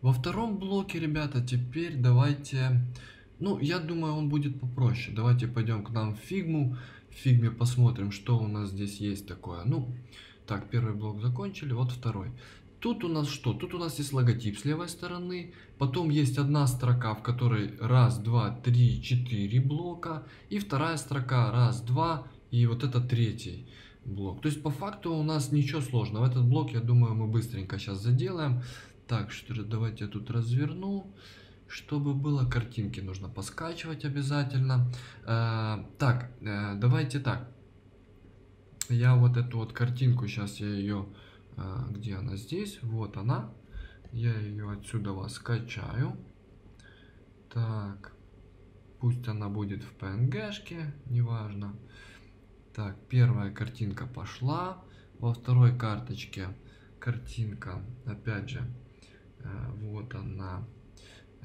Во втором блоке, ребята, теперь давайте... Ну, я думаю, он будет попроще. Давайте пойдем к нам в фигму. В фигме посмотрим, что у нас здесь есть такое. Ну, так, первый блок закончили, вот второй. Тут у нас что? Тут у нас есть логотип с левой стороны. Потом есть одна строка, в которой раз, два, три, четыре блока. И вторая строка раз, два. И вот это третий блок. То есть по факту у нас ничего сложного. Этот блок, я думаю, мы быстренько сейчас заделаем. Так, что же, давайте я тут разверну. Чтобы было, картинки нужно поскачивать обязательно. Э, так, э, давайте так. Я вот эту вот картинку, сейчас я ее а, где она здесь, вот она. Я ее отсюда вас скачаю. Так, пусть она будет в PNG-шке, неважно. Так, первая картинка пошла. Во второй карточке картинка, опять же, э, вот она.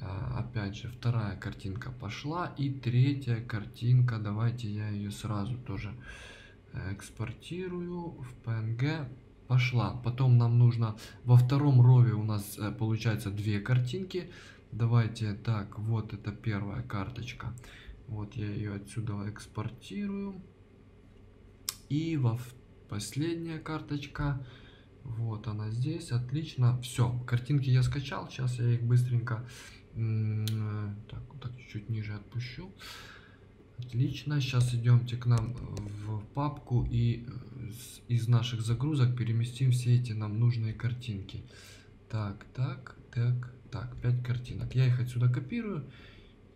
А, опять же, вторая картинка пошла. И третья картинка, давайте я ее сразу тоже э, экспортирую в PNG пошла. Потом нам нужно во втором рове у нас э, получается две картинки. Давайте так, вот это первая карточка. Вот я ее отсюда экспортирую. И во последняя карточка. Вот она здесь. Отлично. Все, картинки я скачал. Сейчас я их быстренько э, так, так чуть-чуть ниже отпущу. Отлично, сейчас идемте к нам в папку и э, из наших загрузок переместим все эти нам нужные картинки. Так, так, так, так, 5 картинок. Я их отсюда копирую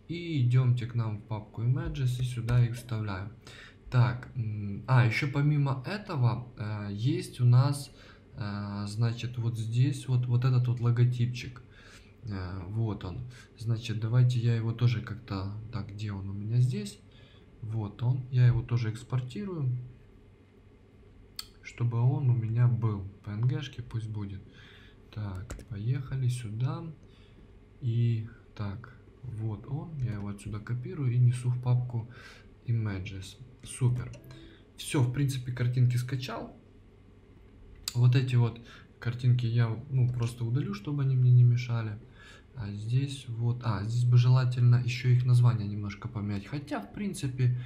и идемте к нам в папку Images и сюда их вставляю. Так, а, еще помимо этого э, есть у нас, э, значит, вот здесь вот, вот этот вот логотипчик. Вот он. Значит, давайте я его тоже как-то... Так, где он у меня здесь? Вот он. Я его тоже экспортирую. Чтобы он у меня был. PNG-шки пусть будет. Так, поехали сюда. И так, вот он. Я его отсюда копирую и несу в папку Images. Супер. Все, в принципе, картинки скачал. Вот эти вот картинки я ну, просто удалю, чтобы они мне не мешали. А здесь вот, а, здесь бы желательно еще их название немножко поменять. Хотя, в принципе,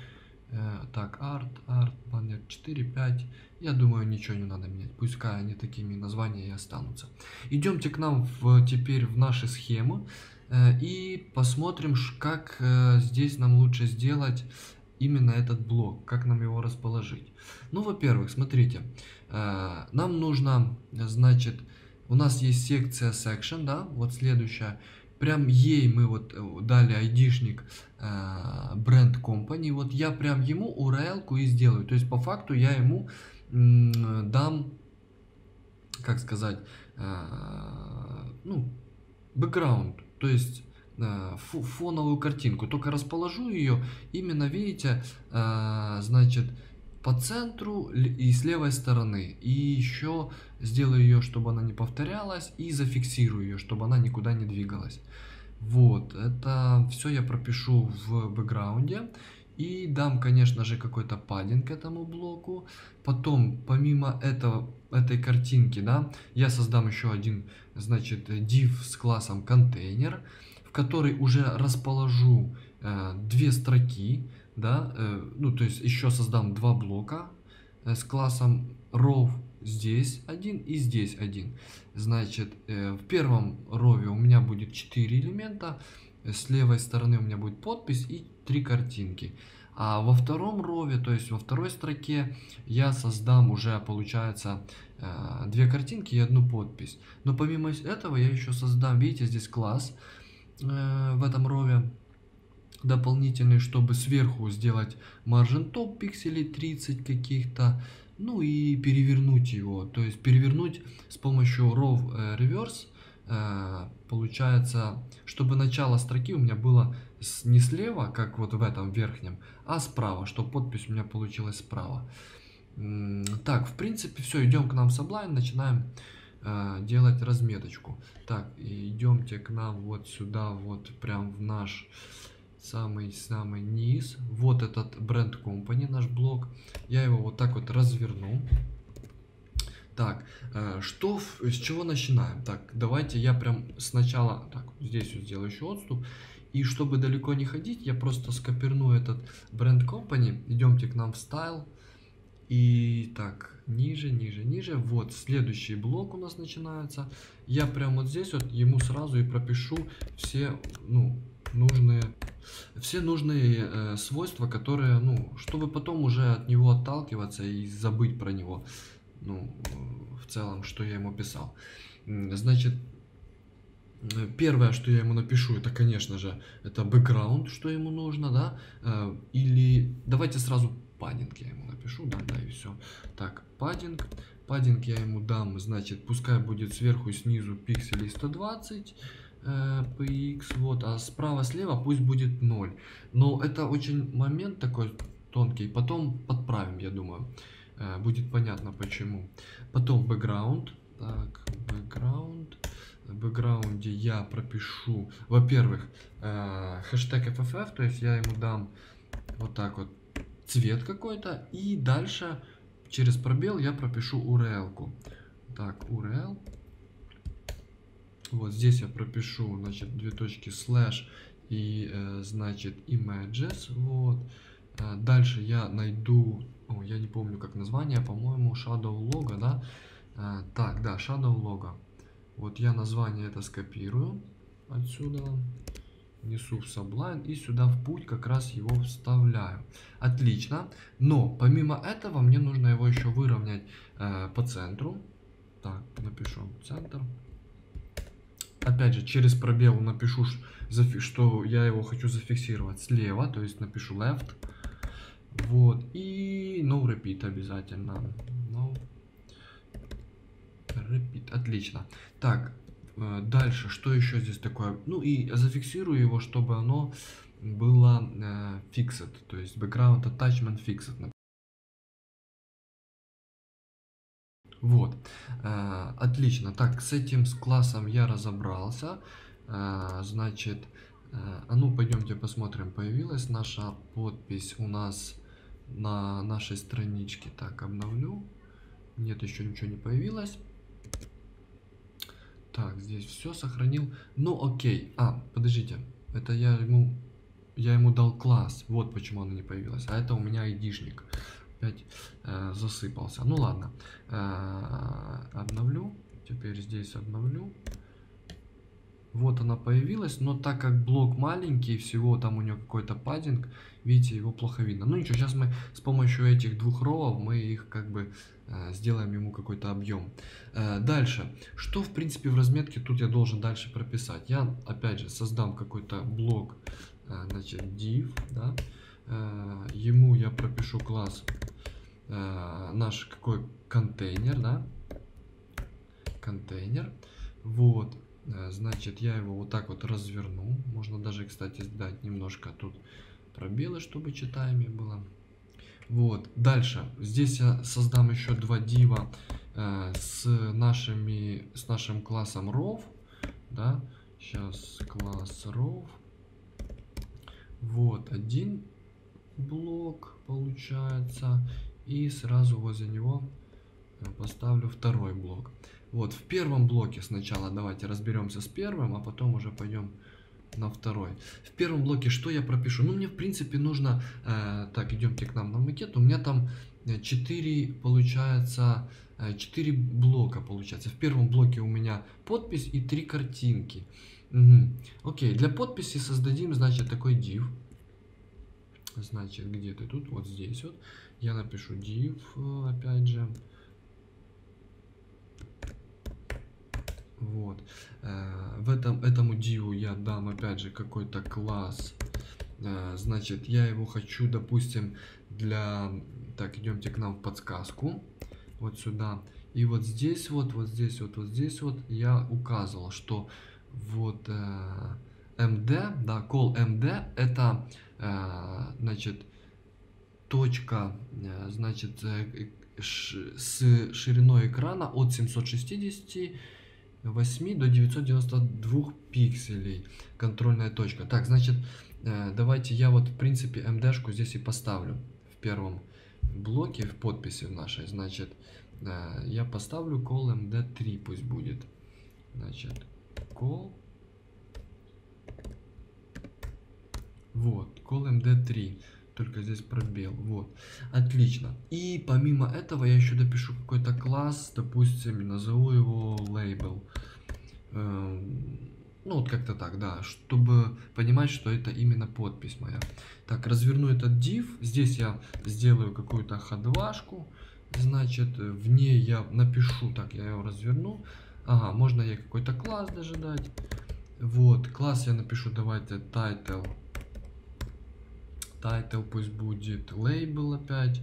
э, так, арт, арт, баннер 4, 5. Я думаю, ничего не надо менять. Пускай они такими названия и останутся. Идемте к нам в, теперь в наши схемы. Э, и посмотрим, как э, здесь нам лучше сделать именно этот блок, как нам его расположить. Ну, во-первых, смотрите, э, нам нужно, значит, у нас есть секция section, да, вот следующая. Прям ей мы вот э, дали айдишник э, бренд company. Вот я прям ему URL и сделаю. То есть по факту я ему дам, как сказать, э, ну, бэкграунд. То есть фоновую картинку. Только расположу ее именно, видите, значит, по центру и с левой стороны. И еще сделаю ее, чтобы она не повторялась. И зафиксирую ее, чтобы она никуда не двигалась. Вот, это все я пропишу в бэкграунде. И дам, конечно же, какой-то паддинг этому блоку. Потом, помимо этого, этой картинки, да, я создам еще один, значит, div с классом контейнер, который уже расположу э, две строки да, э, ну, то есть еще создам два блока э, с классом row здесь один и здесь один. Значит, э, в первом рове у меня будет 4 элемента, с левой стороны у меня будет подпись и три картинки. А во втором рове, то есть во второй строке, я создам уже, получается, две картинки и одну подпись. Но помимо этого я еще создам, видите, здесь класс в этом рове дополнительный, чтобы сверху сделать margin top пикселей 30 каких-то, ну и перевернуть его, то есть перевернуть с помощью row э, reverse, э, получается, чтобы начало строки у меня было не слева, как вот в этом верхнем, а справа, чтобы подпись у меня получилась справа. Так, в принципе, все, идем к нам в Sublime, начинаем э, делать разметочку. Так, идемте к нам вот сюда, вот прям в наш самый-самый низ. Вот этот бренд company, наш блок. Я его вот так вот разверну. Так, э, что, с чего начинаем? Так, давайте я прям сначала, так, здесь вот сделаю еще отступ. И чтобы далеко не ходить, я просто скопирну этот бренд company. Идемте к нам в style. И так, ниже, ниже, ниже. Вот, следующий блок у нас начинается. Я прям вот здесь вот ему сразу и пропишу все, ну, нужные, все нужные э, свойства, которые, ну, чтобы потом уже от него отталкиваться и забыть про него. Ну, в целом, что я ему писал. Значит, э, первое, что я ему напишу, это, конечно же, это бэкграунд, что ему нужно, да, э, или давайте сразу паддинг я ему напишу, да, да, и все. Так, паддинг, паддинг я ему дам, значит, пускай будет сверху и снизу пикселей 120 э, px, вот, а справа-слева пусть будет 0. Но это очень момент такой тонкий, потом подправим, я думаю, Э, будет понятно почему. Потом бэкграунд, так, бэкграунд, в бэкграунде я пропишу, во-первых, э, хэштег FFF, то есть я ему дам вот так вот цвет какой-то, и дальше через пробел я пропишу URL-ку. Так, URL. Вот здесь я пропишу, значит, две точки слэш и, э, значит, images, вот. Э, Дальше я найду, о, я не помню как название, по-моему, Shadow Logo, да? Э, Так, да, Shadow Logo. Вот я название это скопирую отсюда, несу в Sublime и сюда в путь как раз его вставляю. Отлично. Но помимо этого мне нужно его еще выровнять э, по центру. Так, напишу центр. Опять же, через пробел напишу, что я его хочу зафиксировать слева, то есть напишу left. Вот. И no repeat обязательно. No repeat. Отлично. Так, дальше, что еще здесь такое? Ну и зафиксирую его, чтобы оно было э, fixed, то есть background attachment fixed. Вот, э, отлично. Так, с этим с классом я разобрался. Э, значит, э, а ну пойдемте посмотрим, появилась наша подпись у нас на нашей страничке. Так, обновлю. Нет, еще ничего не появилось. Так, здесь все сохранил. Ну, окей. А, подождите. Это я ему, я ему дал класс. Вот почему она не появилась. А это у меня айдишник. Опять э, засыпался. Ну ладно. Э, обновлю. Теперь здесь обновлю. Вот она появилась, но так как блок маленький, всего там у нее какой-то паддинг, видите, его плохо видно. Ну ничего, сейчас мы с помощью этих двух роев, мы их как бы сделаем ему какой-то объем. Э, дальше, что в принципе в разметке тут я должен дальше прописать? Я опять же создам какой-то блок, э, значит, div, да, Э, ему я пропишу класс э, наш какой контейнер, да, контейнер, вот, Э, Значит, я его вот так вот разверну. Можно даже, кстати, сдать немножко тут пробелы, чтобы читаемее было. Вот. Дальше. Здесь я создам еще два дива э, с, нашими, с нашим классом rov. Да. Сейчас класс rov. Вот один блок получается. И сразу возле него э, поставлю второй блок. Вот, в первом блоке сначала давайте разберемся с первым, а потом уже пойдем на второй. В первом блоке что я пропишу? Ну, мне, в принципе, нужно... Э, так, идемте к нам на макет. У меня там 4, получается, 4 блока, получается. В первом блоке у меня подпись и 3 картинки. Угу. Окей, для подписи создадим, значит, такой div. Значит, где ты тут? Вот здесь вот. Я напишу div, э, опять же. Вот. Э, В этом, этому диву я дам опять же какой-то класс. Э, Значит, я его хочу, допустим, для... Так, идемте к нам в подсказку. Вот сюда. И вот здесь вот, вот здесь вот, вот здесь вот я указывал, что вот э, MD, да, call MD это, э, значит, точка, э, значит, э, с шириной экрана от 760 8 до 992 пикселей контрольная точка. Так, значит, э, давайте я вот в принципе MD-шку здесь и поставлю в первом блоке в подписи в нашей. Значит, э, я поставлю call md3 пусть будет. Значит, call. Вот, call md3 только здесь пробел, вот, отлично. И помимо этого я еще допишу какой-то класс, допустим, назову его label. Эм, ну, вот как-то так, да, чтобы понимать, что это именно подпись моя. Так, разверну этот div, здесь я сделаю какую-то ходвашку, значит, в ней я напишу, так, я его разверну. Ага, можно ей какой-то класс даже дать. Вот, класс я напишу, давайте, title title пусть будет label опять.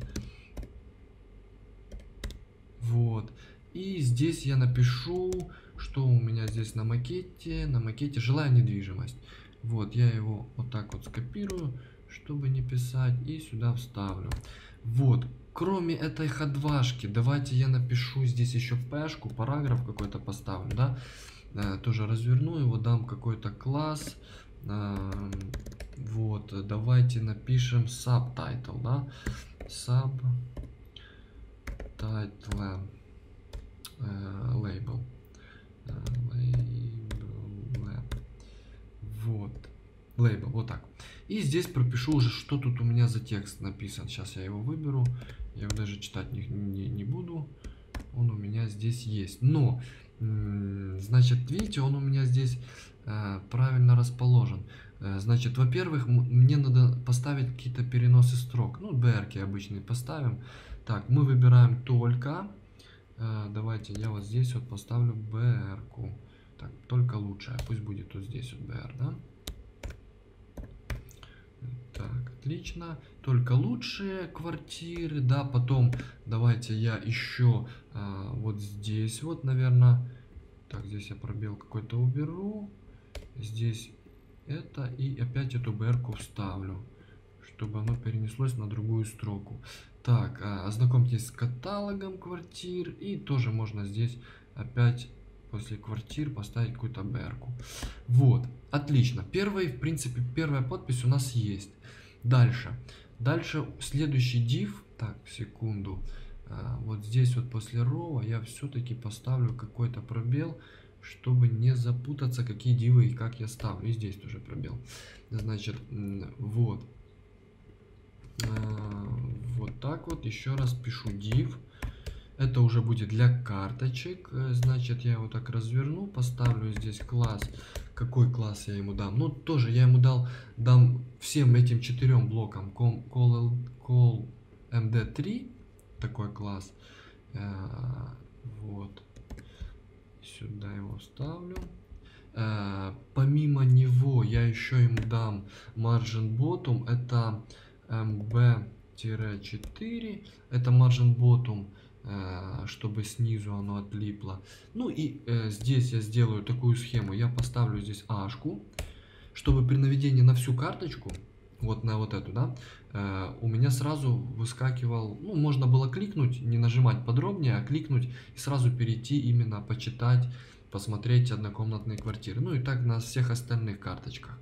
Вот. И здесь я напишу, что у меня здесь на макете. На макете жилая недвижимость. Вот, я его вот так вот скопирую, чтобы не писать, и сюда вставлю. Вот, кроме этой ходвашки, давайте я напишу здесь еще пешку, параграф какой-то поставлю, да. Э, тоже разверну его, дам какой-то класс. Э, вот, давайте напишем subtitle, да? Subtitle label. Label. Вот. Label, вот так. И здесь пропишу уже, что тут у меня за текст написан. Сейчас я его выберу. Я его даже читать не, не, не буду. Он у меня здесь есть. Но, значит, видите, он у меня здесь правильно расположен. Э, значит, во-первых, мне надо поставить какие-то переносы строк. Ну, BR обычные поставим. Так, мы выбираем только. Э, давайте я вот здесь вот поставлю BR. Так, только лучшая. Пусть будет вот здесь вот BR, да? Так, отлично. Только лучшие квартиры, да. Потом давайте я еще э, вот здесь вот, наверное. Так, здесь я пробел какой-то уберу. Здесь это и опять эту БР вставлю, чтобы оно перенеслось на другую строку. Так, а, ознакомьтесь с каталогом квартир и тоже можно здесь опять после квартир поставить какую-то БРку. Вот, отлично. Первый, в принципе, первая подпись у нас есть. Дальше. Дальше следующий div. Так, секунду. А, вот здесь вот после рова я все-таки поставлю какой-то пробел чтобы не запутаться, какие дивы и как я ставлю. И здесь тоже пробел. Значит, вот. А, вот так вот. Еще раз пишу div. Это уже будет для карточек. Э, значит, я его так разверну, поставлю здесь класс. Какой класс я ему дам? Ну, тоже я ему дал, дам всем этим четырем блокам call, call md3, такой класс. Э, вот сюда его ставлю. Э, помимо него я еще ему дам margin bottom. Это mb-4. Это margin bottom, э, чтобы снизу оно отлипло. Ну и э, здесь я сделаю такую схему. Я поставлю здесь ашку, чтобы при наведении на всю карточку вот на вот эту, да, э, у меня сразу выскакивал, ну, можно было кликнуть, не нажимать подробнее, а кликнуть и сразу перейти именно почитать, посмотреть однокомнатные квартиры. Ну и так на всех остальных карточках.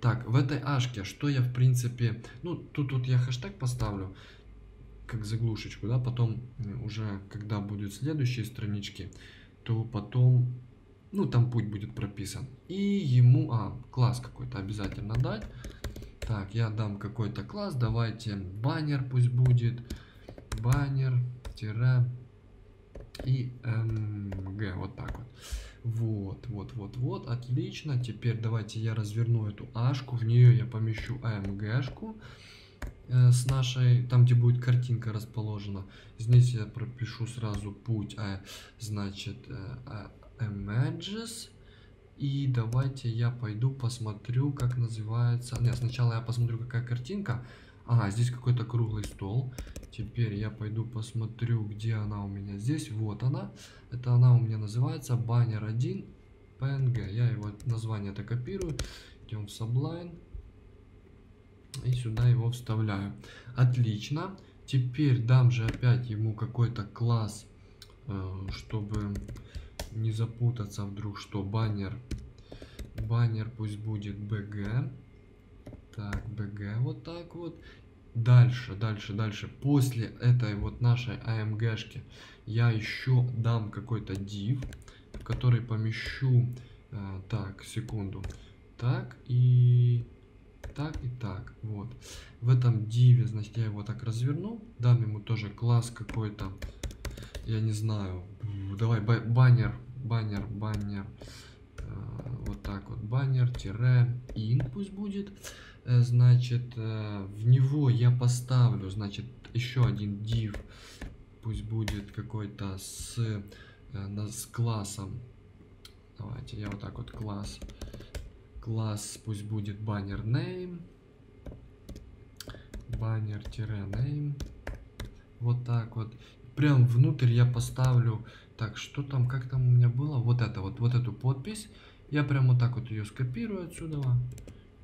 Так, в этой ашке, что я в принципе, ну, тут вот я хэштег поставлю, как заглушечку, да, потом уже, когда будут следующие странички, то потом, ну, там путь будет прописан. И ему, а, класс какой-то обязательно дать. Так, я дам какой-то класс. Давайте баннер пусть будет. Баннер, тире и mg. Вот так вот. Вот, вот, вот, вот. Отлично. Теперь давайте я разверну эту ашку. В нее я помещу amg-шку э, с нашей, там где будет картинка расположена. Здесь я пропишу сразу путь, а, значит, э, images. И давайте я пойду посмотрю, как называется... Нет, сначала я посмотрю, какая картинка. Ага, здесь какой-то круглый стол. Теперь я пойду посмотрю, где она у меня. Здесь, вот она. Это она у меня называется баннер 1 PNG. Я его название это копирую. Идем в Sublime. И сюда его вставляю. Отлично. Теперь дам же опять ему какой-то класс, э, чтобы не запутаться вдруг, что баннер, баннер пусть будет BG. Так, BG вот так вот. Дальше, дальше, дальше. После этой вот нашей AMG-шки я еще дам какой-то div, в который помещу... Э, так, секунду. Так и... Так и так. Вот. В этом диве, значит, я его так разверну. Дам ему тоже класс какой-то. Я не знаю. Давай, баннер. Баннер, баннер. Э, вот так вот. Баннер, тире, ин пусть будет. Э, значит, э, в него я поставлю, значит, еще один div, пусть будет какой-то с, с классом. Давайте, я вот так вот класс, класс пусть будет баннер name, баннер-name, вот так вот. Прям внутрь я поставлю, так, что там, как там у меня было, вот это вот, вот эту подпись, я прям вот так вот ее скопирую отсюда,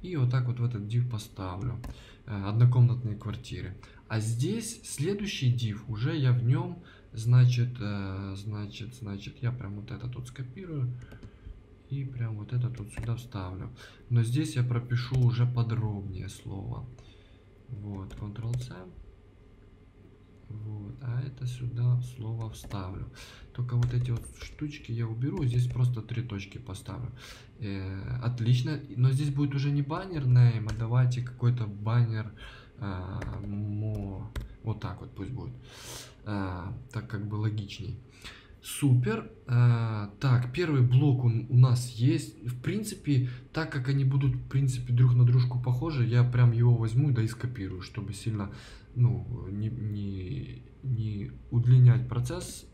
и вот так вот в этот div поставлю. Э, однокомнатные квартиры. А здесь следующий div, уже я в нем, значит, э, значит, значит, я прям вот это тут скопирую. И прям вот это тут сюда вставлю. Но здесь я пропишу уже подробнее слово. Вот, Ctrl-C. Вот, а это сюда слово вставлю. Только вот эти вот штучки я уберу, здесь просто три точки поставлю. Э, отлично, но здесь будет уже не баннер name, а давайте какой-то баннер э, вот так вот пусть будет, э, так как бы логичней. Супер. Э, так, первый блок он у нас есть. В принципе, так как они будут, в принципе, друг на дружку похожи, я прям его возьму, да и скопирую, чтобы сильно, ну, не, не, не удлинять процесс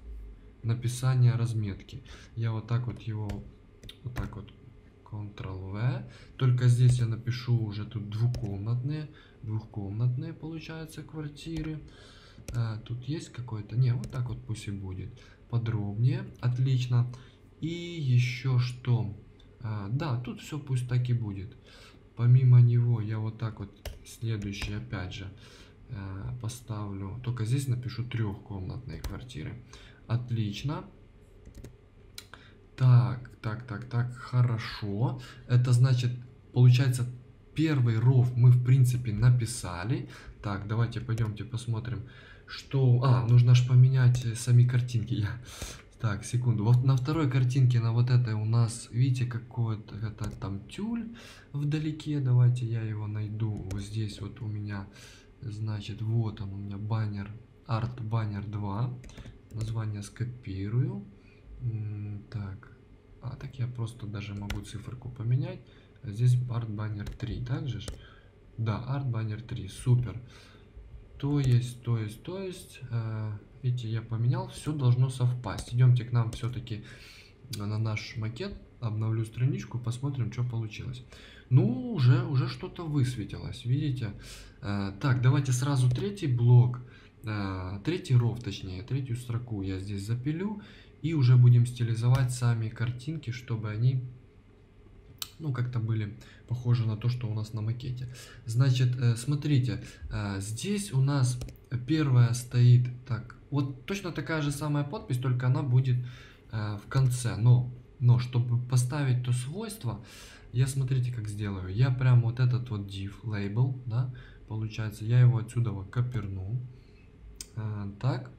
написания разметки. Я вот так вот его, вот так вот, Ctrl-V. Только здесь я напишу уже тут двухкомнатные, двухкомнатные, получается, квартиры. А, тут есть какой-то, не, вот так вот пусть и будет подробнее. Отлично. И еще что? А, да, тут все пусть так и будет. Помимо него я вот так вот следующий опять же поставлю. Только здесь напишу трехкомнатные квартиры. Отлично. Так, так, так, так, хорошо. Это значит, получается, первый ров мы, в принципе, написали. Так, давайте пойдемте посмотрим, что... А, нужно же поменять э, сами картинки. Я... Так, секунду. Вот на второй картинке, на вот этой у нас, видите, какой-то это там тюль вдалеке. Давайте я его найду. Вот здесь вот у меня, значит, вот он у меня баннер, арт баннер 2. Название скопирую. Так, а так я просто даже могу циферку поменять. Здесь арт баннер 3, также ж? Да, арт баннер 3, супер. То есть, то есть, то есть, э, видите, я поменял, все должно совпасть. Идемте к нам все-таки на наш макет, обновлю страничку, посмотрим, что получилось. Ну, уже, уже что-то высветилось, видите. Э, так, давайте сразу третий блок, э, третий ров, точнее, третью строку я здесь запилю. И уже будем стилизовать сами картинки, чтобы они ну, как-то были похожи на то, что у нас на макете. Значит, э, смотрите, здесь у нас первая стоит, так, вот точно такая же самая подпись, только она будет в конце, но, но чтобы поставить то свойство, я смотрите, как сделаю. Я прям вот этот вот div label, да, получается, я его отсюда вот коперну. Так,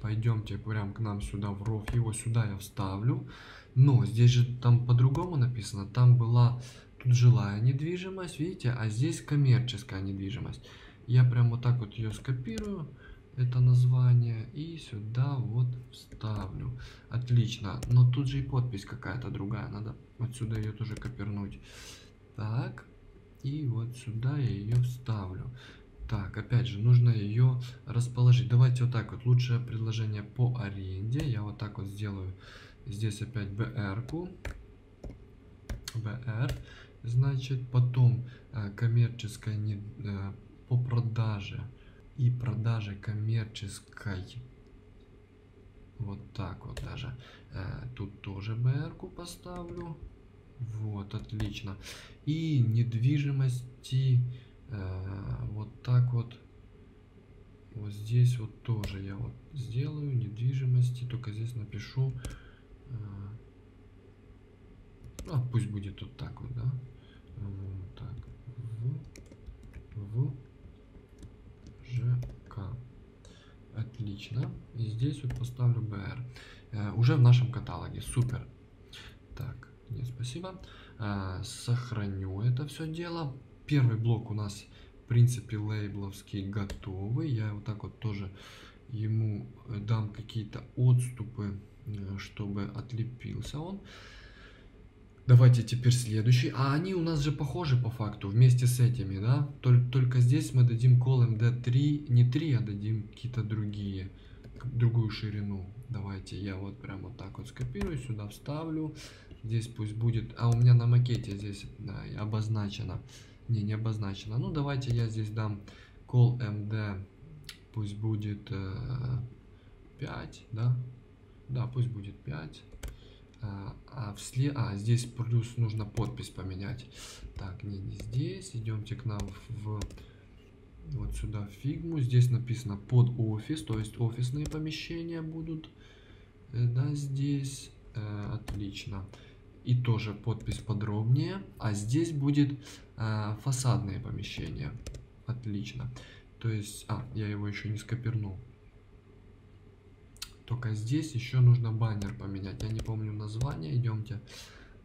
пойдемте прям к нам сюда в ров, его сюда я вставлю. Но здесь же там по-другому написано, там была тут жилая недвижимость, видите, а здесь коммерческая недвижимость. Я прям вот так вот ее скопирую, это название, и сюда вот вставлю. Отлично, но тут же и подпись какая-то другая, надо отсюда ее тоже копернуть. Так, и вот сюда я ее вставлю. Так, опять же, нужно ее расположить. Давайте вот так вот. Лучшее предложение по аренде. Я вот так вот сделаю. Здесь опять BR-ку. BR. Значит, потом э, коммерческая не, э, по продаже и продаже коммерческой. Вот так вот даже. Э, тут тоже BR-ку поставлю. Вот, отлично. И недвижимости Э, вот так вот. Вот здесь вот тоже я вот сделаю недвижимости, только здесь напишу, э, ну, пусть будет вот так вот, да, вот так, в, в, ЖК. Отлично. И здесь вот поставлю БР. Э, уже в нашем каталоге. Супер. Так, нет, спасибо. Э, сохраню это все дело. Первый блок у нас, в принципе, лейбловский готовый. Я вот так вот тоже ему э, дам какие-то отступы, э, чтобы отлепился он. Давайте теперь следующий. А они у нас же похожи по факту вместе с этими, да? Только, только здесь мы дадим call md3, не 3, а дадим какие-то другие, другую ширину. Давайте я вот прямо вот так вот скопирую, сюда вставлю. Здесь пусть будет, а у меня на макете здесь да, обозначено. Не, не обозначено. Ну, давайте я здесь дам call md, пусть будет э, 5, да? Да, пусть будет 5. А, а, вслед... а здесь плюс нужно подпись поменять. Так, не, не здесь. Идемте к нам в вот сюда в фигму. Здесь написано под офис, то есть офисные помещения будут. Э, да, здесь. Э, отлично. И тоже подпись подробнее. А здесь будет э, фасадные помещения. Отлично. То есть, а, я его еще не скопирнул. Только здесь еще нужно баннер поменять. Я не помню название. Идемте.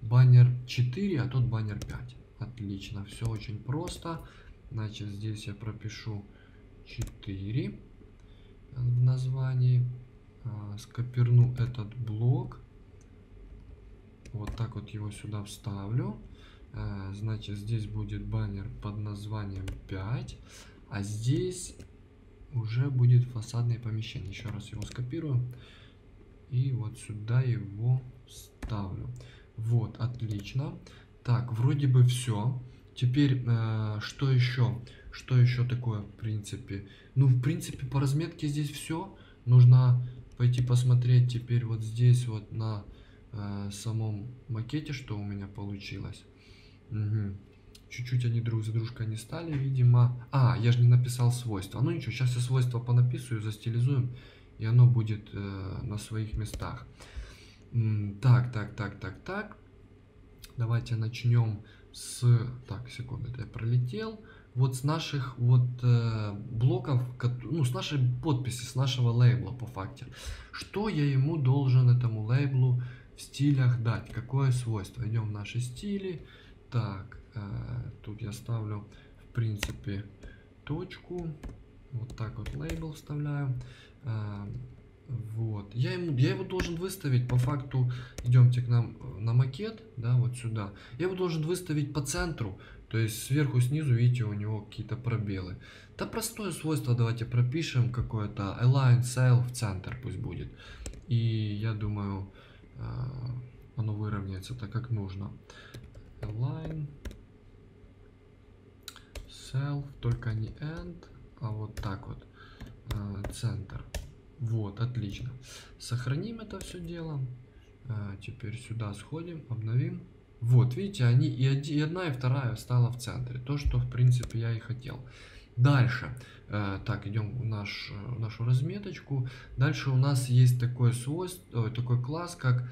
Баннер 4, а тут баннер 5. Отлично. Все очень просто. Значит, здесь я пропишу 4 в названии. А, скопирну этот блок. Вот так вот его сюда вставлю. А, значит, здесь будет баннер под названием 5. А здесь уже будет фасадное помещение. Еще раз его скопирую. И вот сюда его ставлю. Вот, отлично. Так, вроде бы все. Теперь, э, что еще? Что еще такое, в принципе? Ну, в принципе, по разметке здесь все. Нужно пойти посмотреть теперь вот здесь вот на э, самом макете, что у меня получилось. Угу. Чуть-чуть они друг за дружкой не стали, видимо. А, я же не написал свойства. Ну ничего, сейчас я свойства понаписываю, застилизуем, и оно будет э, на своих местах. Так, так, так, так, так. Давайте начнем с... Так, секунду, это я пролетел. Вот с наших вот э, блоков, ну, с нашей подписи, с нашего лейбла по факте. Что я ему должен этому лейблу в стилях дать? Какое свойство? Идем в наши стили. Так, Э, тут я ставлю, в принципе, точку. Вот так вот лейбл вставляю. Э, вот. Я, ему, я его должен выставить по факту, идемте к нам на макет, да, вот сюда. Я его должен выставить по центру, то есть сверху, снизу, видите, у него какие-то пробелы. Да простое свойство давайте пропишем какое-то align cell в центр пусть будет. И я думаю, э, оно выровняется так, как нужно. Align self, только не end, а вот так вот, э, центр. Вот, отлично. Сохраним это все дело. Э, теперь сюда сходим, обновим. Вот, видите, они и, одна, и вторая стала в центре. То, что, в принципе, я и хотел. Дальше. Э, так, идем в, наш, в нашу разметочку. Дальше у нас есть такое свойство, такой класс, как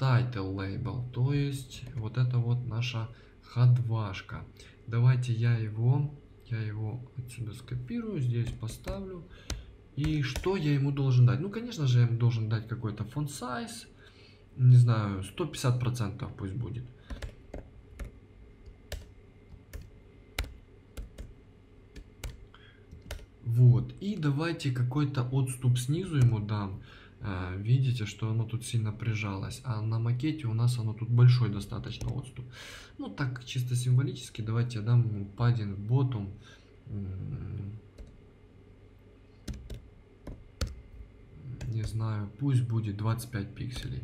title label. То есть, вот это вот наша ходвашка. Давайте я его, я его отсюда скопирую, здесь поставлю. И что я ему должен дать? Ну, конечно же, я ему должен дать какой-то font size. Не знаю, 150% пусть будет. Вот. И давайте какой-то отступ снизу ему дам. Э, видите, что оно тут сильно прижалось. А на макете у нас оно тут большой достаточно отступ. Ну, так, чисто символически, давайте я дам ему паддинг ботом. Не знаю, пусть будет 25 пикселей.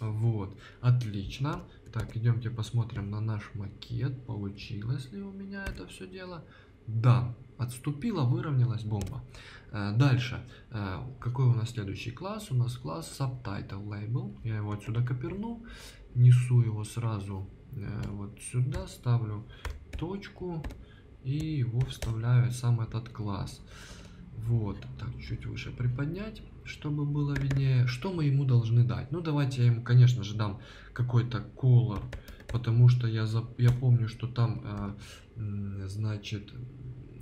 Вот, отлично. Так, идемте посмотрим на наш макет. Получилось ли у меня это все дело? Да, отступила, выровнялась бомба. Э, дальше, э, какой у нас следующий класс? У нас класс Subtitle Label. Я его отсюда коперну, несу его сразу э, вот сюда, ставлю точку и его вставляю сам этот класс. Вот, так, чуть выше приподнять, чтобы было виднее. Что мы ему должны дать? Ну, давайте я ему, конечно же, дам какой-то color, потому что я, за, я помню, что там, значит,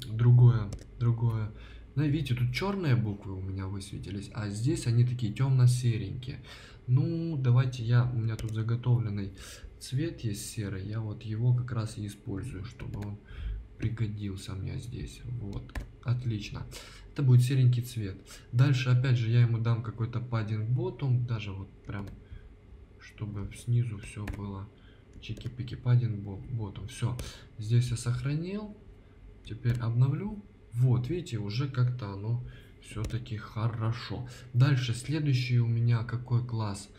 другое, другое Ну, видите, тут черные буквы у меня высветились, а здесь они такие темно-серенькие. Ну, давайте я, у меня тут заготовленный цвет есть серый, я вот его как раз и использую, чтобы он пригодился мне здесь. Вот, отлично. Это будет серенький цвет. Дальше, опять же, я ему дам какой-то паддинг ботом, даже вот прям, чтобы снизу все было чики-пики паддинг ботом. Все, здесь я сохранил. Теперь обновлю. Вот, видите, уже как-то оно все-таки хорошо. Дальше, следующий у меня какой класс?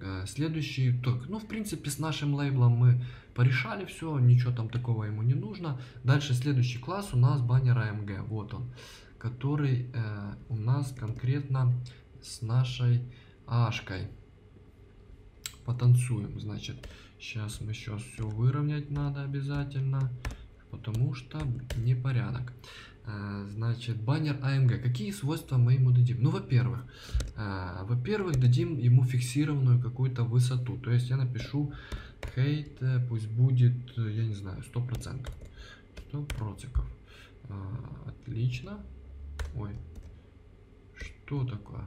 Э, следующий, так, ну, в принципе, с нашим лейблом мы порешали все, ничего там такого ему не нужно. Дальше, следующий класс у нас баннер AMG, вот он, который э, у нас конкретно с нашей Ашкой. Потанцуем, значит, сейчас мы сейчас все выровнять надо обязательно, потому что непорядок. Э, значит, баннер AMG. Какие свойства мы ему дадим? Ну, во-первых, э, во-первых, дадим ему фиксированную какую-то высоту. То есть я напишу хейт, пусть будет, я не знаю, 100%. 100%. Отлично. Ой, что такое?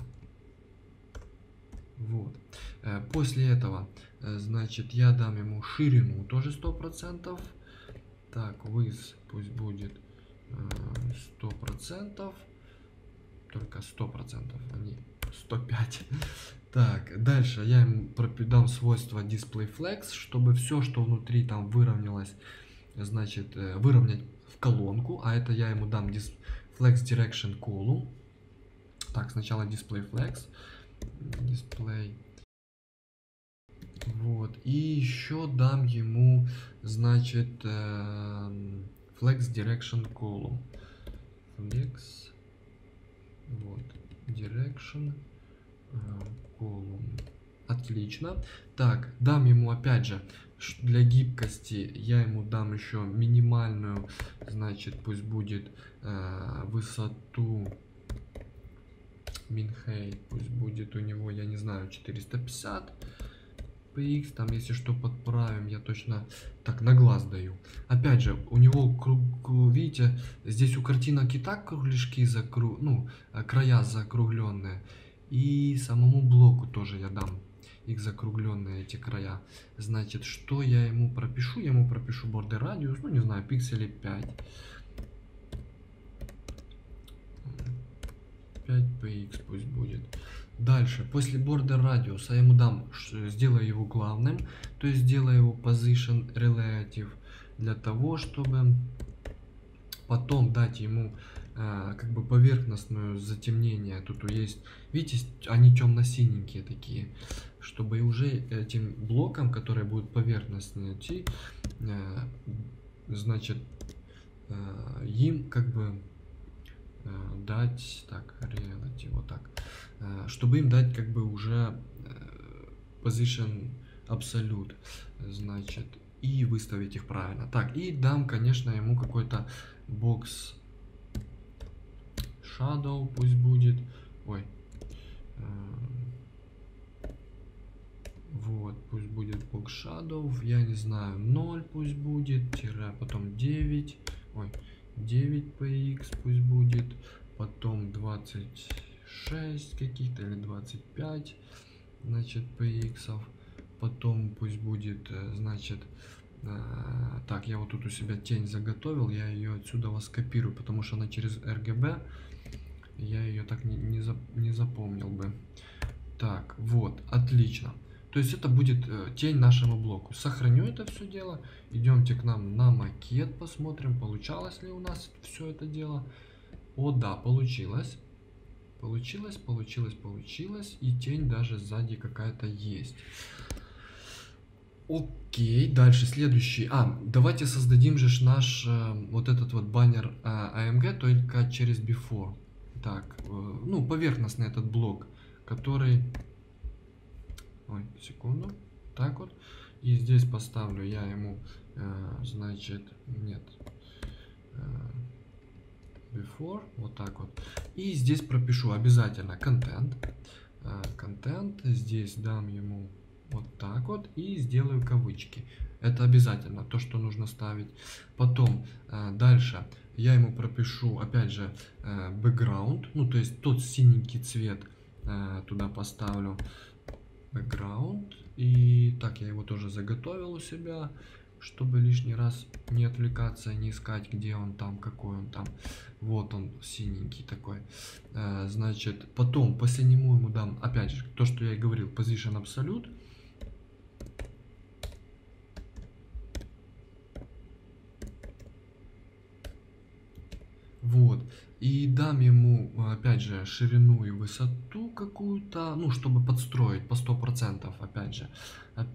Вот. Э, после этого, значит, я дам ему ширину тоже 100%. Так, выс пусть будет сто процентов. Только сто процентов а не 105 так дальше я им дам свойство display flex чтобы все что внутри там выровнялось значит э, выровнять в колонку. А это я ему дам flex direction column. Так сначала display flex display вот. И еще дам ему значит э, flex direction column flex вот direction э, column отлично. Так дам ему опять же для гибкости я ему дам еще минимальную значит пусть будет э, высоту min height пусть будет у него я не знаю 450 px, там если что подправим, я точно так на глаз даю. Опять же, у него круг, видите, здесь у картинок и так кругляшки закру, ну, э, края закругленные. И самому блоку тоже я дам их закругленные эти края. Значит, что я ему пропишу? Я ему пропишу border радиус, ну не знаю, пикселей 5. 5 px пусть будет. Дальше, после border радиуса я ему дам, сделаю его главным, то есть сделаю его position relative, для того, чтобы потом дать ему э, как бы поверхностное затемнение. Тут есть, видите, они темно-синенькие такие, чтобы уже этим блоком, которые будут поверхностные идти, э, значит, э, им как бы дать, так, relative, вот так, Э, чтобы им дать как бы уже э, position absolute, значит, и выставить их правильно. Так, и дам, конечно, ему какой-то бокс shadow пусть будет. Ой. Э, вот, пусть будет бокс shadow, я не знаю, 0 пусть будет, тире, потом 9, ой, 9 px пусть будет, потом 20 6 каких-то или 25 значит px потом пусть будет э, значит э, так я вот тут у себя тень заготовил я ее отсюда вас копирую потому что она через rgb я ее так не, не, зап, не запомнил бы. Так вот отлично. То есть это будет э, тень нашему блоку сохраню это все дело. Идемте к нам на макет посмотрим получалось ли у нас все это дело о да получилось Получилось, получилось, получилось. И тень даже сзади какая-то есть. Окей, дальше следующий. А, давайте создадим же наш э, вот этот вот баннер э, AMG только через before. Так, э, ну поверхностный этот блок, который... Ой, секунду. Так вот. И здесь поставлю я ему, э, значит, нет. Э, before, вот так вот. И здесь пропишу обязательно контент. Э, контент, здесь дам ему вот так вот и сделаю кавычки. Это обязательно то, что нужно ставить. Потом э, дальше я ему пропишу, опять же, э, background, ну, то есть тот синенький цвет э, туда поставлю, background, и так, я его тоже заготовил у себя, чтобы лишний раз не отвлекаться не искать, где он там, какой он там. Вот он, синенький такой. Э, значит, потом по синему ему дам, опять же, то, что я и говорил, position absolute. Вот. И дам ему, опять же, ширину и высоту какую-то, ну, чтобы подстроить по 100%, опять же.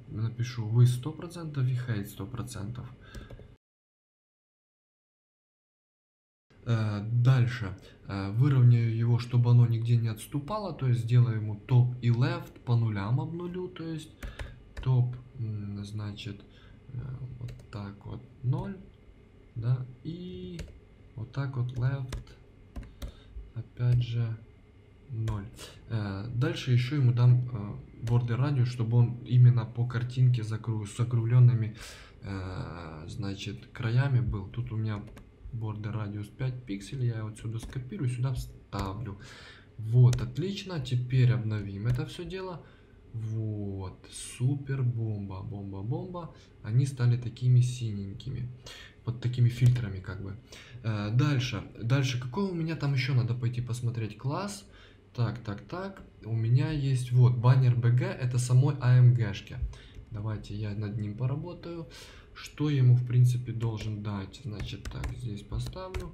Напишу вы 100% и hate 100%. Э, дальше э, выровняю его, чтобы оно нигде не отступало, то есть сделаю ему топ и left по нулям обнулю, то есть топ, значит, э, вот так вот 0, да, и вот так вот left, опять же 0. Дальше еще ему дам border радиус, чтобы он именно по картинке с закругленными, значит, краями был. Тут у меня border радиус 5 пикселей, я его отсюда скопирую, сюда вставлю. Вот, отлично, теперь обновим это все дело. Вот, супер бомба, бомба, бомба. Они стали такими синенькими, под такими фильтрами как бы. Э, дальше, дальше, какой у меня там еще надо пойти посмотреть класс. Так, так, так, у меня есть вот баннер BG, это самой AMG-шки. Давайте я над ним поработаю что ему в принципе должен дать. Значит, так, здесь поставлю.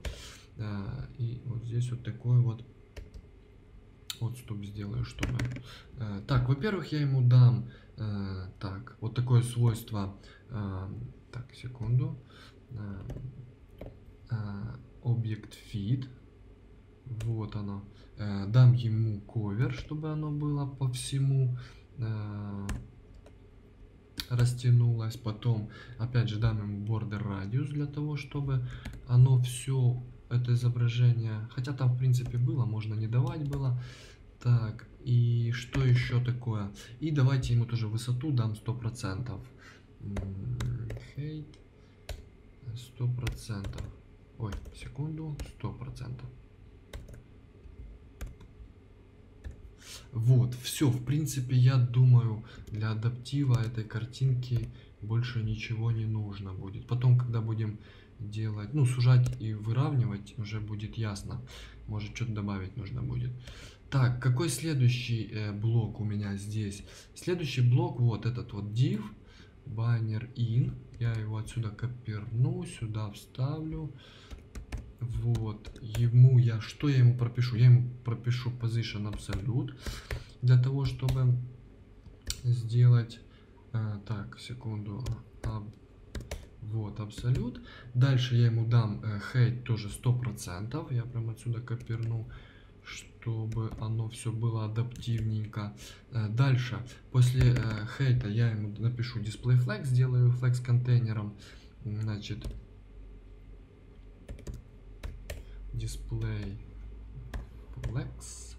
Э, и вот здесь вот такой вот отступ сделаю, чтобы... Э, так, во-первых, я ему дам так, вот такое свойство. Так, секунду. Object feed. Вот оно. Дам ему ковер, чтобы оно было по всему растянулось. Потом, опять же, дам ему border radius для того, чтобы оно все это изображение, хотя там в принципе было, можно не давать было. Так, и что еще такое? И давайте ему тоже высоту дам 100%. Хейт 100%. Ой, секунду, 100%. Вот, все, в принципе, я думаю, для адаптива этой картинки больше ничего не нужно будет. Потом, когда будем делать, ну, сужать и выравнивать, уже будет ясно. Может, что-то добавить нужно будет. Так, какой следующий э, блок у меня здесь? Следующий блок, вот этот вот div, banner in. Я его отсюда копирну, сюда вставлю. Вот, ему я, что я ему пропишу? Я ему пропишу position absolute для того, чтобы сделать, а, так, секунду, а, вот, абсолют. Дальше я ему дам э, height тоже 100%, я прям отсюда копирну, чтобы оно все было адаптивненько. Э, дальше, после э, хейта я ему напишу display flex, сделаю flex контейнером, значит, display flex.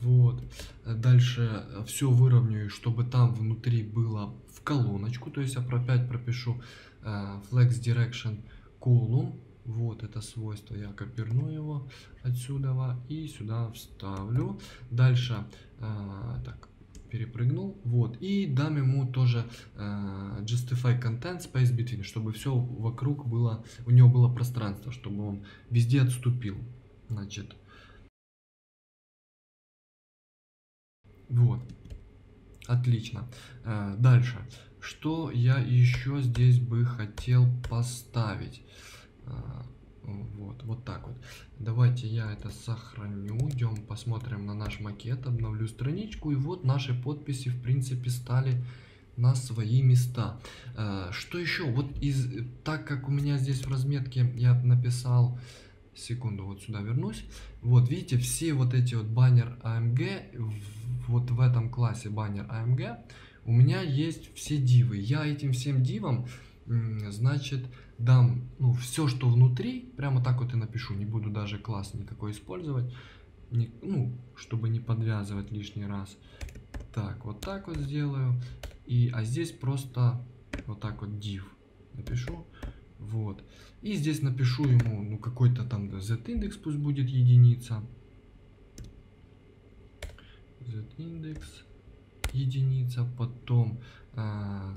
Вот. Дальше все выровняю, чтобы там внутри было в колоночку. То есть я опять пропишу uh, flex direction column. Вот это свойство, я копирну его отсюда и сюда вставлю. Дальше, uh, так, перепрыгнул. Вот. И дам ему тоже uh, justify content space between, чтобы все вокруг было, у него было пространство, чтобы он везде отступил. Значит, вот. Отлично. Uh, дальше. Что я еще здесь бы хотел поставить? Вот, вот так вот. Давайте я это сохраню. Идем посмотрим на наш макет. Обновлю страничку. И вот наши подписи, в принципе, стали на свои места. Э, что еще? Вот из, так как у меня здесь в разметке я написал... Секунду, вот сюда вернусь. Вот, видите, все вот эти вот баннер AMG, вот в этом классе баннер AMG, у меня есть все дивы. Я этим всем дивам, значит, дам ну, все, что внутри, прямо так вот и напишу, не буду даже класс никакой использовать, не, ну, чтобы не подвязывать лишний раз. Так, вот так вот сделаю. И, а здесь просто вот так вот div напишу. Вот. И здесь напишу ему, ну, какой-то там z-индекс пусть будет единица. z-индекс единица. Потом а,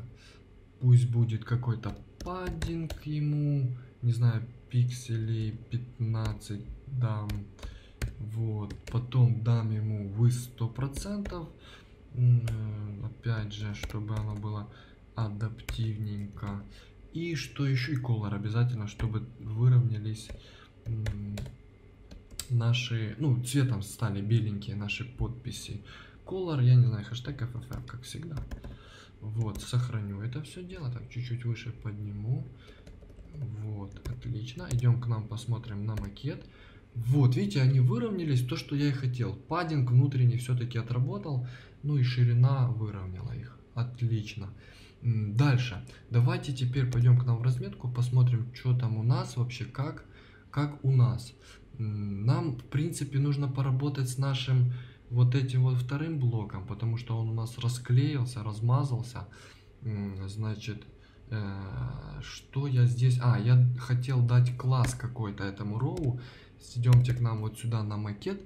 пусть будет какой-то паддинг ему, не знаю, пикселей 15 дам. Вот. Потом дам ему вы 100%. Опять же, чтобы оно было адаптивненько. И что еще? И color обязательно, чтобы выровнялись наши, ну, цветом стали беленькие наши подписи. Color, я не знаю, хэштег FFF, как всегда. Вот, сохраню это все дело. Так, чуть-чуть выше подниму. Вот, отлично. Идем к нам, посмотрим на макет. Вот, видите, они выровнялись, то, что я и хотел. Паддинг внутренний все-таки отработал, ну и ширина выровняла их. Отлично. Дальше. Давайте теперь пойдем к нам в разметку, посмотрим, что там у нас вообще, как, как у нас. Нам, в принципе, нужно поработать с нашим вот этим вот вторым блоком, потому что он у нас расклеился, размазался. Значит, э, что я здесь... А, я хотел дать класс какой-то этому роу. Идемте к нам вот сюда на макет.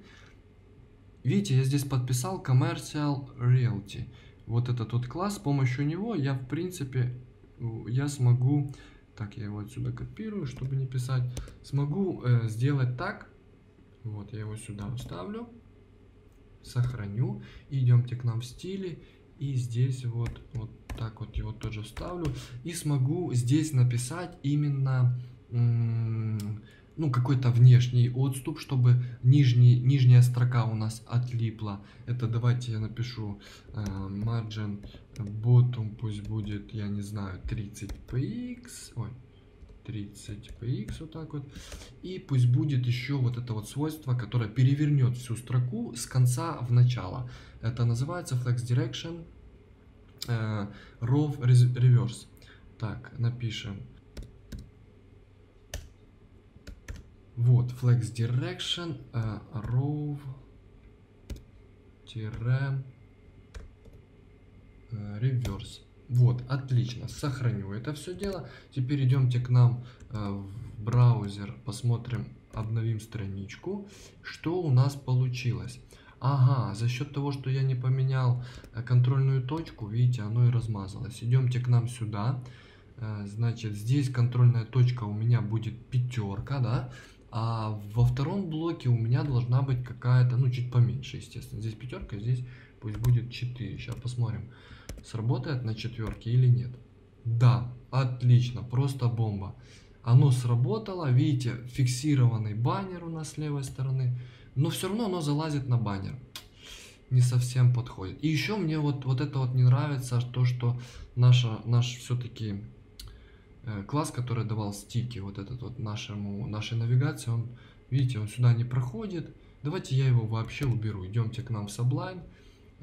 Видите, я здесь подписал Commercial Realty вот этот вот класс, с помощью него я, в принципе, я смогу, так, я его отсюда копирую, чтобы не писать, смогу э, сделать так, вот, я его сюда вставлю, сохраню, идемте к нам в стиле, и здесь вот, вот так вот его тоже вставлю, и смогу здесь написать именно ну, какой-то внешний отступ, чтобы нижний, нижняя строка у нас отлипла. Это давайте я напишу э, margin bottom, пусть будет, я не знаю, 30 px, ой, 30 px, вот так вот. И пусть будет еще вот это вот свойство, которое перевернет всю строку с конца в начало. Это называется flex direction э, row reverse. Так, напишем Вот, flex direction, uh, row, тире, uh, reverse. Вот, отлично, сохраню это все дело. Теперь идемте к нам uh, в браузер, посмотрим, обновим страничку. Что у нас получилось? Ага, за счет того, что я не поменял контрольную точку, видите, оно и размазалось. Идемте к нам сюда. Значит, здесь контрольная точка у меня будет пятерка, да? А во втором блоке у меня должна быть какая-то, ну, чуть поменьше, естественно. Здесь пятерка, здесь пусть будет 4. Сейчас посмотрим, сработает на четверке или нет. Да, отлично, просто бомба. Оно сработало, видите, фиксированный баннер у нас с левой стороны. Но все равно оно залазит на баннер. Не совсем подходит. И еще мне вот, вот это вот не нравится, то, что наша, наш все-таки Э, класс, который давал стики, вот этот вот нашему, нашей навигации, он, видите, он сюда не проходит. Давайте я его вообще уберу. Идемте к нам в Sublime.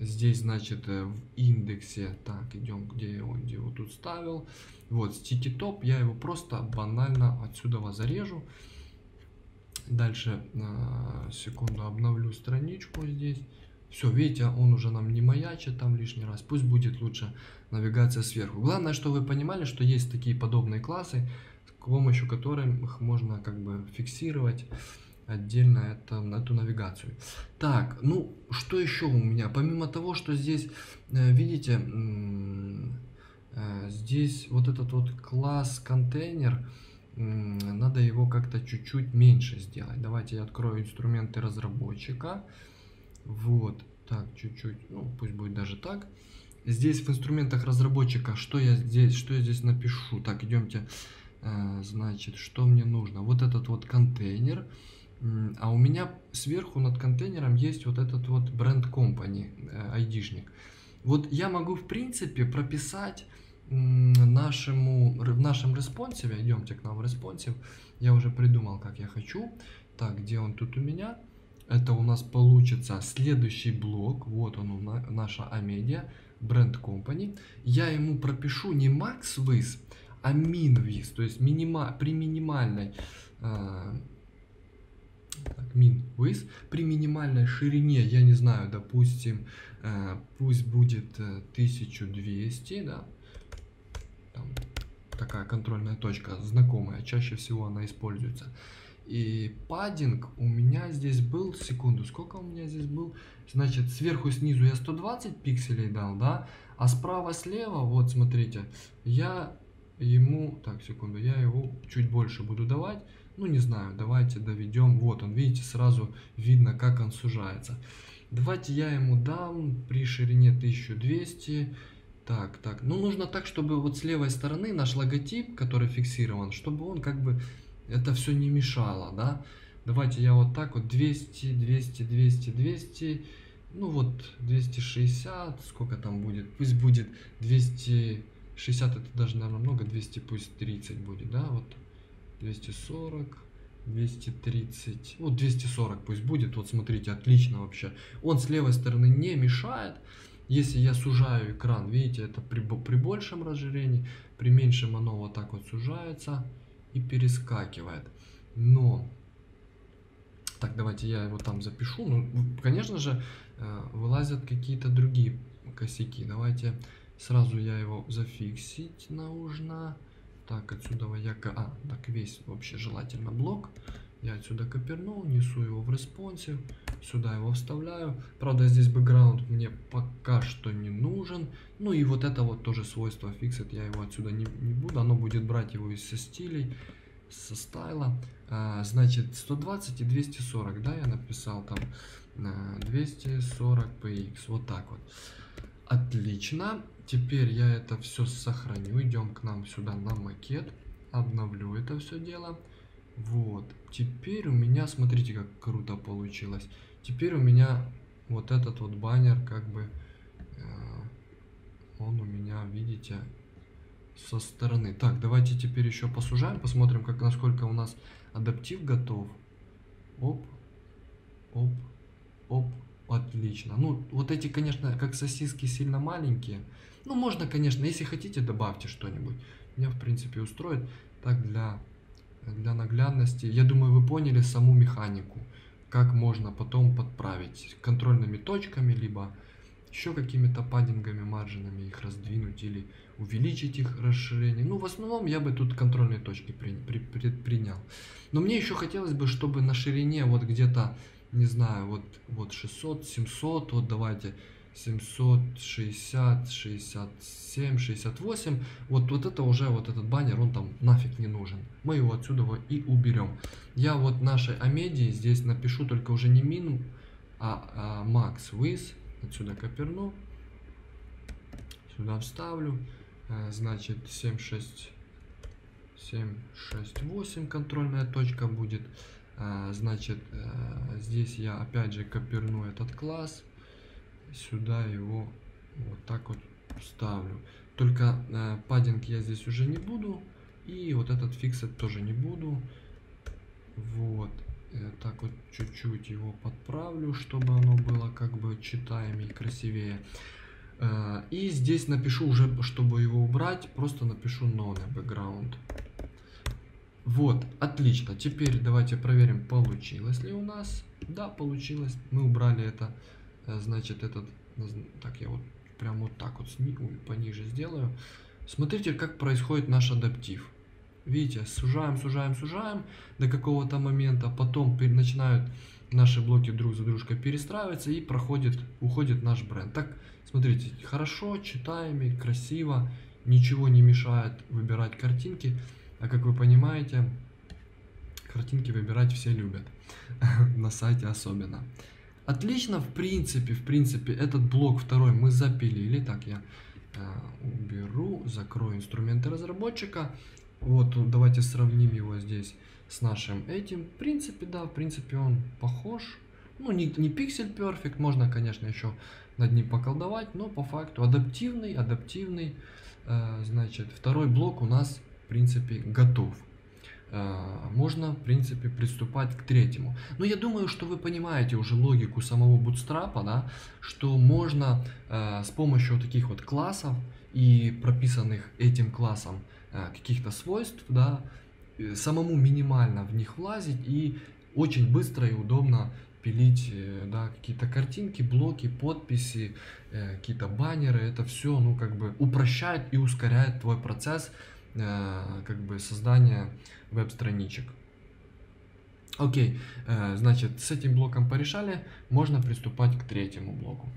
Здесь, значит, э, в индексе, так, идем, где я его, где его тут ставил. Вот, стики топ, я его просто банально отсюда зарежу. Дальше, э, секунду, обновлю страничку здесь. Все, видите, он уже нам не маячит там лишний раз. Пусть будет лучше навигация сверху. Главное, что вы понимали, что есть такие подобные классы, с помощью которых можно как бы фиксировать отдельно это, эту навигацию. Так, ну, что еще у меня? Помимо того, что здесь, э, видите, э, здесь вот этот вот класс контейнер, надо его как-то чуть-чуть меньше сделать. Давайте я открою инструменты разработчика. Вот, так, чуть-чуть, ну, пусть будет даже так. Здесь в инструментах разработчика, что я здесь, что я здесь напишу? Так, идемте, э, значит, что мне нужно? Вот этот вот контейнер, а у меня сверху над контейнером есть вот этот вот бренд company, э, айдишник. Вот я могу, в принципе, прописать нашему, в нашем responsive, идемте к нам в responsive, я уже придумал, как я хочу. Так, где он тут у меня? Это у нас получится следующий блок. Вот он, наша @media, brand company. Я ему пропишу не max width, а min width, то есть минима, при минимальной э, min width, при минимальной ширине, я не знаю, допустим, э, пусть будет 1200, да, там, такая контрольная точка, знакомая, чаще всего она используется. И паддинг у меня здесь был, секунду, сколько у меня здесь был? Значит, сверху снизу я 120 пикселей дал, да? А справа слева, вот смотрите, я ему, так, секунду, я его чуть больше буду давать. Ну, не знаю, давайте доведем. Вот он, видите, сразу видно, как он сужается. Давайте я ему дам при ширине 1200. Так, так. Ну, нужно так, чтобы вот с левой стороны наш логотип, который фиксирован, чтобы он как бы это все не мешало, да. Давайте я вот так вот 200, 200, 200, 200, ну вот 260, сколько там будет, пусть будет 260, это даже, наверное, много, 200 пусть 30 будет, да, вот 240, 230, вот 240 пусть будет, вот смотрите, отлично вообще. Он с левой стороны не мешает, если я сужаю экран, видите, это при, при большем разжирении, при меньшем оно вот так вот сужается и перескакивает. Но, так, давайте я его там запишу. Ну, конечно же, э, вылазят какие-то другие косяки. Давайте сразу я его зафиксить нужно. Так, отсюда я... А, так, весь вообще желательно блок. Я отсюда копернул, несу его в responsive. Сюда его вставляю. Правда, здесь бэкграунд мне пока что не нужен. Ну и вот это вот тоже свойство fixed. Я его отсюда не, не буду. Оно будет брать его из со стилей, со style а. А, значит, 120 и 240, да, я написал там. 240 px. Вот так вот. Отлично. Теперь я это все сохраню. Идем к нам сюда на макет. Обновлю это все дело. Вот. Теперь у меня, смотрите, как круто получилось. Теперь у меня вот этот вот баннер, как бы, э, он у меня, видите, со стороны. Так, давайте теперь еще посужаем, посмотрим, как насколько у нас адаптив готов. Оп, оп, оп, отлично. Ну, вот эти, конечно, как сосиски сильно маленькие. Ну, можно, конечно, если хотите, добавьте что-нибудь. Меня, в принципе, устроит. Так, для, для наглядности. Я думаю, вы поняли саму механику. Как можно потом подправить контрольными точками, либо еще какими-то паддингами, маржинами их раздвинуть или увеличить их расширение. Ну, в основном я бы тут контрольные точки при, при, при, принял. Но мне еще хотелось бы, чтобы на ширине вот где-то, не знаю, вот, вот 600, 700, вот давайте 760, 67, 68. Вот, вот это уже, вот этот баннер, он там нафиг не нужен. Мы его отсюда и уберем. Я вот нашей Амедии здесь напишу только уже не min, а, а max with. Отсюда коперну. Сюда вставлю. А, значит, 76, 768 контрольная точка будет. А, значит, а, здесь я опять же коперну этот класс сюда его вот так вот вставлю. Только э, паддинг я здесь уже не буду. И вот этот фиксет тоже не буду. Вот. Э, так вот чуть-чуть его подправлю, чтобы оно было как бы читаемее и красивее. Э, и здесь напишу уже, чтобы его убрать, просто напишу none background. Вот, отлично. Теперь давайте проверим, получилось ли у нас. Да, получилось. Мы убрали это значит, этот, так, я вот прям вот так вот пониже сделаю. Смотрите, как происходит наш адаптив. Видите, сужаем, сужаем, сужаем до какого-то момента, потом начинают наши блоки друг за дружкой перестраиваться и проходит, уходит наш бренд. Так, смотрите, хорошо, читаемый, красиво, ничего не мешает выбирать картинки. А как вы понимаете, картинки выбирать все любят, на сайте особенно. Отлично, в принципе, в принципе, этот блок второй мы запилили. Так, я э, уберу, закрою инструменты разработчика. Вот, давайте сравним его здесь с нашим этим. В принципе, да, в принципе, он похож. Ну, не, не Pixel Perfect, можно, конечно, еще над ним поколдовать, но по факту адаптивный, адаптивный. Э, значит, второй блок у нас, в принципе, готов. Э, можно, в принципе, приступать к третьему. Но я думаю, что вы понимаете уже логику самого бутстрапа, да, что можно э, с помощью таких вот классов и прописанных этим классом э, каких-то свойств, да, э, самому минимально в них влазить и очень быстро и удобно пилить э, да, какие-то картинки, блоки, подписи, э, какие-то баннеры. Это все, ну, как бы упрощает и ускоряет твой процесс э, как бы создания веб-страничек. Окей, э, значит, с этим блоком порешали, можно приступать к третьему блоку.